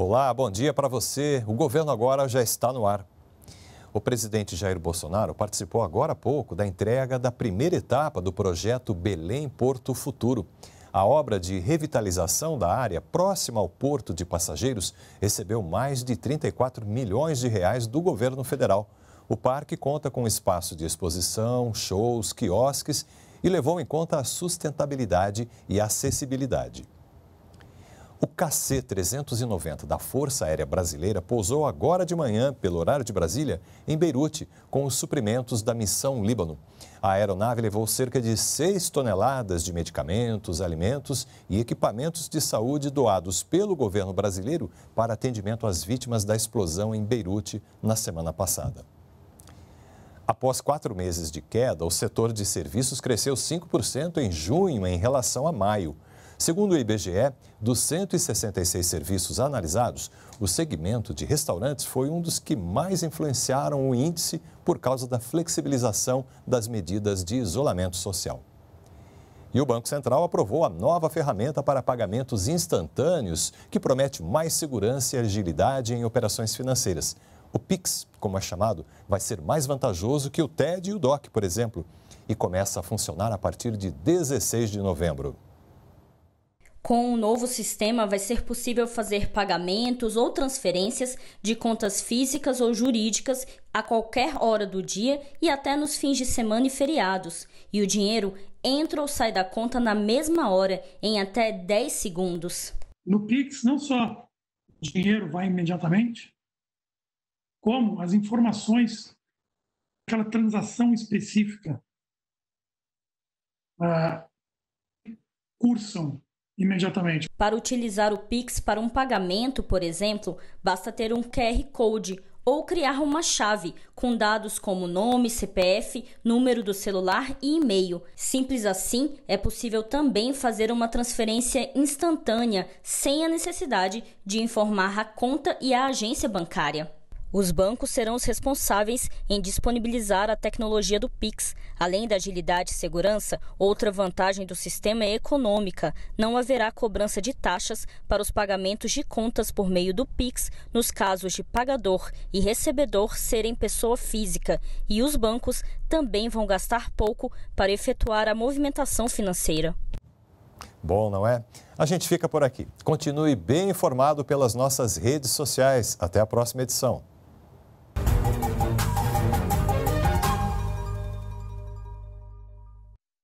Olá, bom dia para você. O governo agora já está no ar. O presidente Jair Bolsonaro participou agora há pouco da entrega da primeira etapa do projeto Belém Porto Futuro. A obra de revitalização da área próxima ao porto de passageiros recebeu mais de 34 milhões de reais do governo federal. O parque conta com espaço de exposição, shows, quiosques e levou em conta a sustentabilidade e acessibilidade. O KC-390 da Força Aérea Brasileira pousou agora de manhã, pelo horário de Brasília, em Beirute, com os suprimentos da missão Líbano. A aeronave levou cerca de 6 toneladas de medicamentos, alimentos e equipamentos de saúde doados pelo governo brasileiro para atendimento às vítimas da explosão em Beirute na semana passada. Após quatro meses de queda, o setor de serviços cresceu 5% em junho em relação a maio. Segundo o IBGE, dos 166 serviços analisados, o segmento de restaurantes foi um dos que mais influenciaram o índice por causa da flexibilização das medidas de isolamento social. E o Banco Central aprovou a nova ferramenta para pagamentos instantâneos, que promete mais segurança e agilidade em operações financeiras. O PIX, como é chamado, vai ser mais vantajoso que o TED e o DOC, por exemplo, e começa a funcionar a partir de 16 de novembro. Com o novo sistema, vai ser possível fazer pagamentos ou transferências de contas físicas ou jurídicas a qualquer hora do dia e até nos fins de semana e feriados. E o dinheiro entra ou sai da conta na mesma hora, em até 10 segundos. No Pix, não só o dinheiro vai imediatamente, como as informações aquela transação específica uh, cursam imediatamente. Para utilizar o Pix para um pagamento, por exemplo, basta ter um QR Code ou criar uma chave com dados como nome, CPF, número do celular e e-mail. Simples assim, é possível também fazer uma transferência instantânea sem a necessidade de informar a conta e a agência bancária. Os bancos serão os responsáveis em disponibilizar a tecnologia do Pix. Além da agilidade e segurança, outra vantagem do sistema é econômica. Não haverá cobrança de taxas para os pagamentos de contas por meio do Pix nos casos de pagador e recebedor serem pessoa física. E os bancos também vão gastar pouco para efetuar a movimentação financeira. Bom, não é? A gente fica por aqui. Continue bem informado pelas nossas redes sociais. Até a próxima edição.